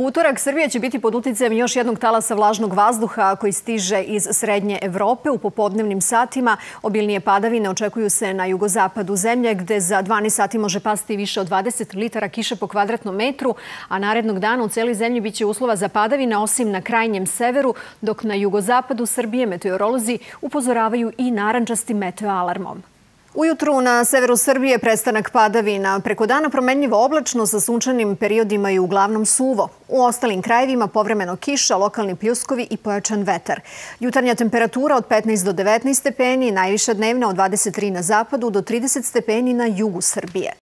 U utorak Srbija će biti pod uticajem još jednog talasa vlažnog vazduha koji stiže iz Srednje Evrope. U popodnevnim satima obilnije padavine očekuju se na jugozapadu zemlje gde za 12 sati može pasti više od 20 litara kiše po kvadratnom metru, a narednog dana u celoj zemlji biće uslova za padavine osim na krajnjem severu, dok na jugozapadu Srbije meteorolozi upozoravaju i narančastim meteoalarmom. Ujutru na severu Srbije prestanak padavina. Preko dana promenljivo oblačno sa sunčanim periodima i uglavnom suvo. U ostalim krajevima povremeno kiša, lokalni pljuskovi i pojačan vetar. Jutarnja temperatura od 15 do 19 stepeni, najviša dnevna od 23 na zapadu do 30 stepeni na jugu Srbije.